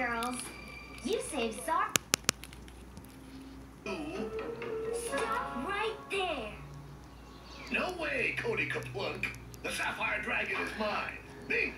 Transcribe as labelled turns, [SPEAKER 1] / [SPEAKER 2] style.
[SPEAKER 1] Girls, You saved
[SPEAKER 2] Zark.
[SPEAKER 1] Stop right there.
[SPEAKER 2] no way, Cody Kaplunk. The Sapphire Dragon is mine. Bing,